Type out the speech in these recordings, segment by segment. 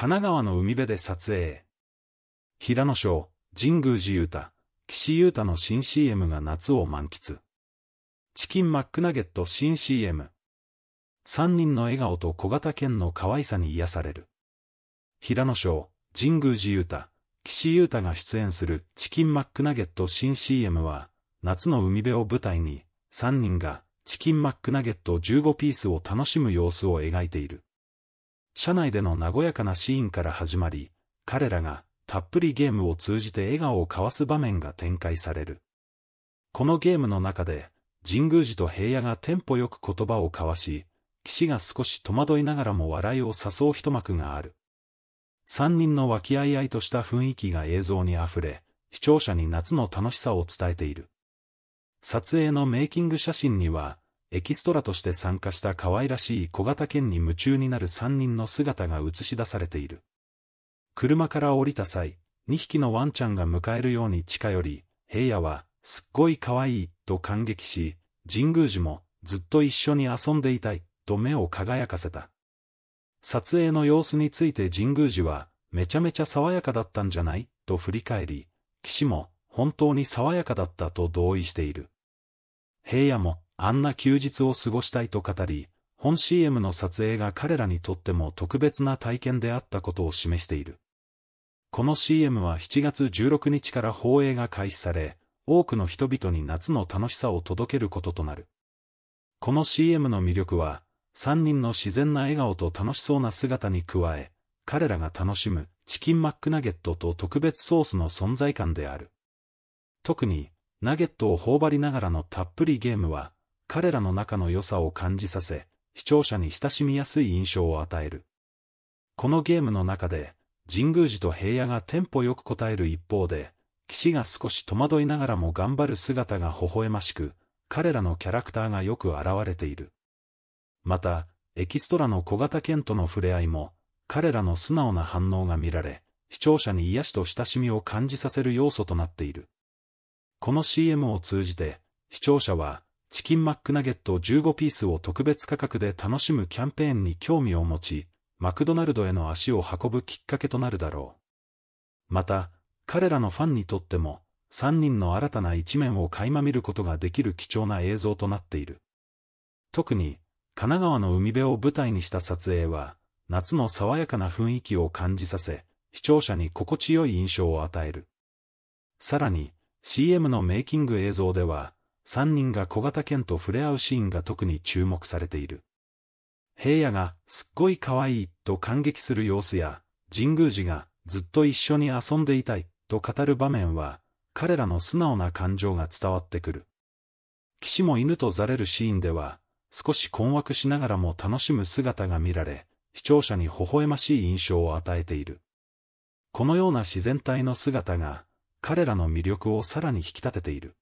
神奈川の海辺で撮影。平野翔、神宮寺裕太、岸優太の新 CM が夏を満喫。チキンマックナゲット新 CM。三人の笑顔と小型犬の可愛さに癒される。平野翔、神宮寺裕太、岸優太が出演するチキンマックナゲット新 CM は、夏の海辺を舞台に、三人がチキンマックナゲット15ピースを楽しむ様子を描いている。車内での和やかなシーンから始まり、彼らがたっぷりゲームを通じて笑顔を交わす場面が展開される。このゲームの中で、神宮寺と平野がテンポよく言葉を交わし、騎士が少し戸惑いながらも笑いを誘う一幕がある。三人の和気あいあいとした雰囲気が映像に溢れ、視聴者に夏の楽しさを伝えている。撮影のメイキング写真には、エキストラとして参加した可愛らしい小型犬に夢中になる三人の姿が映し出されている。車から降りた際、二匹のワンちゃんが迎えるように近寄り、平野は、すっごい可愛い、と感激し、神宮寺も、ずっと一緒に遊んでいたい、と目を輝かせた。撮影の様子について神宮寺は、めちゃめちゃ爽やかだったんじゃない？と振り返り、騎士も、本当に爽やかだったと同意している。平野も、あんな休日を過ごしたいと語り、本 CM の撮影が彼らにとっても特別な体験であったことを示している。この CM は7月16日から放映が開始され、多くの人々に夏の楽しさを届けることとなる。この CM の魅力は、3人の自然な笑顔と楽しそうな姿に加え、彼らが楽しむチキンマックナゲットと特別ソースの存在感である。特に、ナゲットを頬張りながらのたっぷりゲームは、彼らの中の良さを感じさせ、視聴者に親しみやすい印象を与える。このゲームの中で、神宮寺と平野がテンポよく答える一方で、騎士が少し戸惑いながらも頑張る姿が微笑ましく、彼らのキャラクターがよく現れている。また、エキストラの小型犬との触れ合いも、彼らの素直な反応が見られ、視聴者に癒しと親しみを感じさせる要素となっている。この CM を通じて、視聴者は、チキンマックナゲット15ピースを特別価格で楽しむキャンペーンに興味を持ち、マクドナルドへの足を運ぶきっかけとなるだろう。また、彼らのファンにとっても、3人の新たな一面を垣間見ることができる貴重な映像となっている。特に、神奈川の海辺を舞台にした撮影は、夏の爽やかな雰囲気を感じさせ、視聴者に心地よい印象を与える。さらに、CM のメイキング映像では、3人が小型犬と触れ合うシーンが特に注目されている。平野が、すっごい可愛い、と感激する様子や、神宮寺が、ずっと一緒に遊んでいたい、と語る場面は、彼らの素直な感情が伝わってくる。騎士も犬とざれるシーンでは、少し困惑しながらも楽しむ姿が見られ、視聴者に微笑ましい印象を与えている。このような自然体の姿が、彼らの魅力をさらに引き立てている。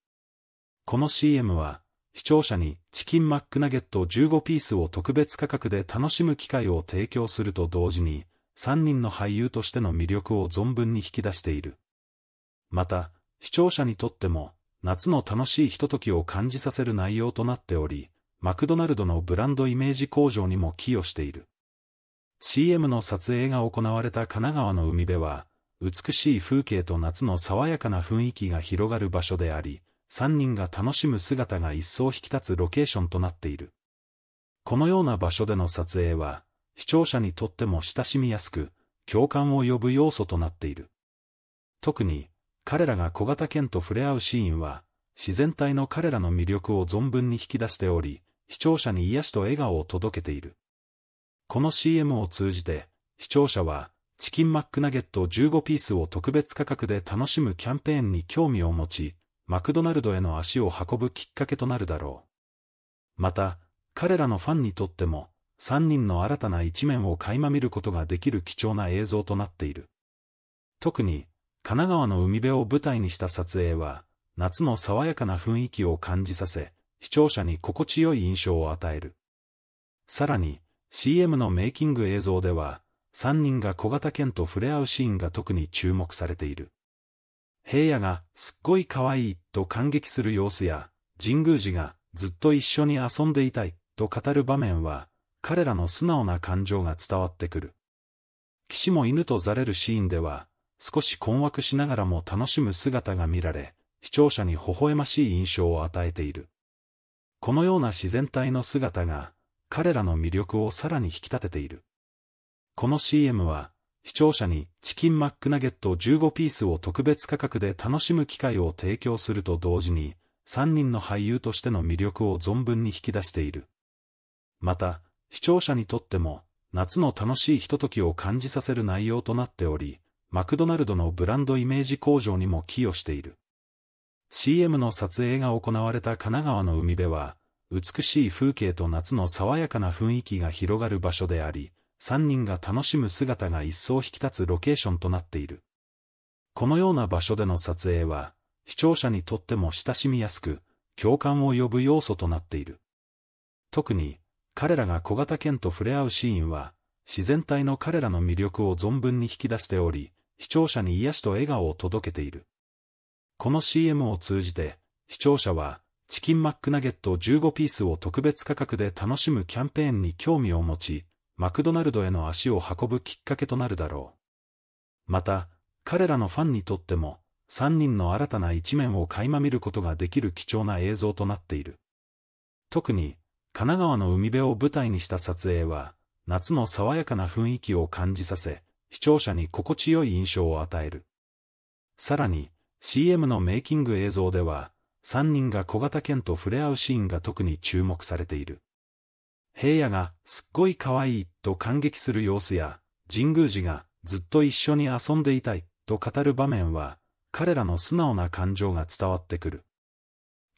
この CM は、視聴者にチキンマックナゲット15ピースを特別価格で楽しむ機会を提供すると同時に、3人の俳優としての魅力を存分に引き出している。また、視聴者にとっても、夏の楽しいひとときを感じさせる内容となっており、マクドナルドのブランドイメージ向上にも寄与している。CM の撮影が行われた神奈川の海辺は、美しい風景と夏の爽やかな雰囲気が広がる場所であり、三人が楽しむ姿が一層引き立つロケーションとなっている。このような場所での撮影は、視聴者にとっても親しみやすく、共感を呼ぶ要素となっている。特に、彼らが小型犬と触れ合うシーンは、自然体の彼らの魅力を存分に引き出しており、視聴者に癒しと笑顔を届けている。この CM を通じて、視聴者は、チキンマックナゲット15ピースを特別価格で楽しむキャンペーンに興味を持ち、マクドナルドへの足を運ぶきっかけとなるだろう。また、彼らのファンにとっても、3人の新たな一面を垣間見ることができる貴重な映像となっている。特に、神奈川の海辺を舞台にした撮影は、夏の爽やかな雰囲気を感じさせ、視聴者に心地よい印象を与える。さらに、CM のメイキング映像では、3人が小型犬と触れ合うシーンが特に注目されている。平野がすっごい可愛いと感激する様子や、神宮寺がずっと一緒に遊んでいたいと語る場面は、彼らの素直な感情が伝わってくる。騎士も犬とざれるシーンでは、少し困惑しながらも楽しむ姿が見られ、視聴者に微笑ましい印象を与えている。このような自然体の姿が、彼らの魅力をさらに引き立てている。この CM は、視聴者にチキンマックナゲット15ピースを特別価格で楽しむ機会を提供すると同時に、3人の俳優としての魅力を存分に引き出している。また、視聴者にとっても、夏の楽しいひとときを感じさせる内容となっており、マクドナルドのブランドイメージ向上にも寄与している。CM の撮影が行われた神奈川の海辺は、美しい風景と夏の爽やかな雰囲気が広がる場所であり、三人が楽しむ姿が一層引き立つロケーションとなっている。このような場所での撮影は、視聴者にとっても親しみやすく、共感を呼ぶ要素となっている。特に、彼らが小型犬と触れ合うシーンは、自然体の彼らの魅力を存分に引き出しており、視聴者に癒しと笑顔を届けている。この CM を通じて、視聴者は、チキンマックナゲット15ピースを特別価格で楽しむキャンペーンに興味を持ち、マクドナルドへの足を運ぶきっかけとなるだろう。また、彼らのファンにとっても、3人の新たな一面を垣間見ることができる貴重な映像となっている。特に、神奈川の海辺を舞台にした撮影は、夏の爽やかな雰囲気を感じさせ、視聴者に心地よい印象を与える。さらに、CM のメイキング映像では、3人が小型犬と触れ合うシーンが特に注目されている。平野がすっごい可愛いと感激する様子や、神宮寺がずっと一緒に遊んでいたいと語る場面は、彼らの素直な感情が伝わってくる。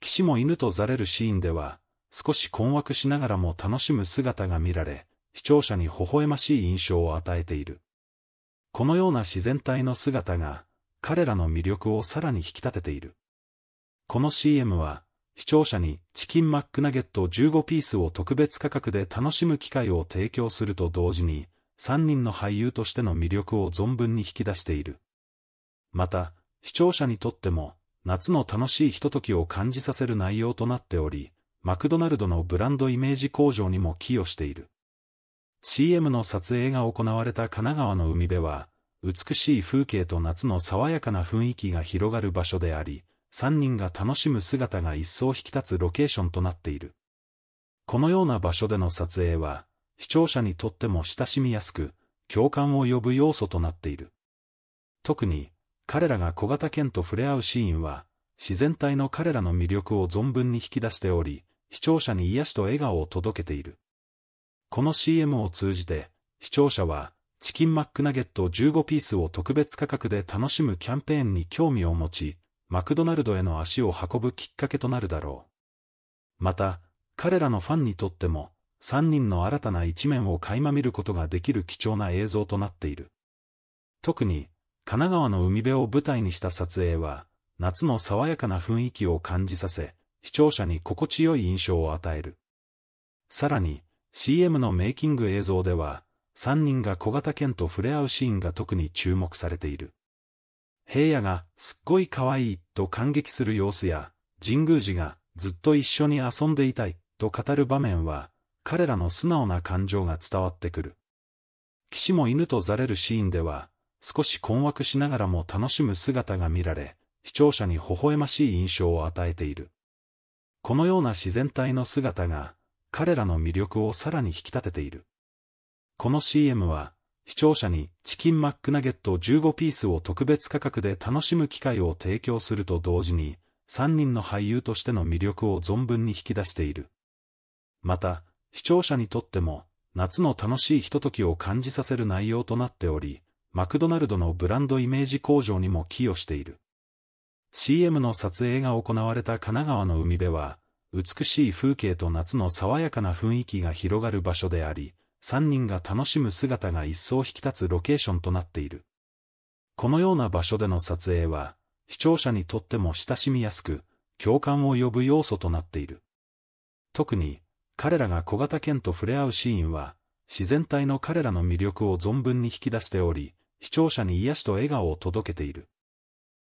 騎士も犬とざれるシーンでは、少し困惑しながらも楽しむ姿が見られ、視聴者に微笑ましい印象を与えている。このような自然体の姿が、彼らの魅力をさらに引き立てている。この CM は、視聴者にチキンマックナゲット15ピースを特別価格で楽しむ機会を提供すると同時に、3人の俳優としての魅力を存分に引き出している。また、視聴者にとっても、夏の楽しいひとときを感じさせる内容となっており、マクドナルドのブランドイメージ向上にも寄与している。CM の撮影が行われた神奈川の海辺は、美しい風景と夏の爽やかな雰囲気が広がる場所であり、3人が楽しむ姿が一層引き立つロケーションとなっている。このような場所での撮影は、視聴者にとっても親しみやすく、共感を呼ぶ要素となっている。特に、彼らが小型犬と触れ合うシーンは、自然体の彼らの魅力を存分に引き出しており、視聴者に癒しと笑顔を届けている。この CM を通じて、視聴者は、チキンマックナゲット15ピースを特別価格で楽しむキャンペーンに興味を持ち、マクドナルドへの足を運ぶきっかけとなるだろう。また、彼らのファンにとっても、3人の新たな一面を垣間見ることができる貴重な映像となっている。特に、神奈川の海辺を舞台にした撮影は、夏の爽やかな雰囲気を感じさせ、視聴者に心地よい印象を与える。さらに、CM のメイキング映像では、3人が小型犬と触れ合うシーンが特に注目されている。平野がすっごい可愛いと感激する様子や、神宮寺がずっと一緒に遊んでいたいと語る場面は、彼らの素直な感情が伝わってくる。騎士も犬とざれるシーンでは、少し困惑しながらも楽しむ姿が見られ、視聴者に微笑ましい印象を与えている。このような自然体の姿が、彼らの魅力をさらに引き立てている。この CM は、視聴者にチキンマックナゲット15ピースを特別価格で楽しむ機会を提供すると同時に、3人の俳優としての魅力を存分に引き出している。また、視聴者にとっても、夏の楽しいひとときを感じさせる内容となっており、マクドナルドのブランドイメージ向上にも寄与している。CM の撮影が行われた神奈川の海辺は、美しい風景と夏の爽やかな雰囲気が広がる場所であり、3人が楽しむ姿が一層引き立つロケーションとなっている。このような場所での撮影は、視聴者にとっても親しみやすく、共感を呼ぶ要素となっている。特に、彼らが小型犬と触れ合うシーンは、自然体の彼らの魅力を存分に引き出しており、視聴者に癒しと笑顔を届けている。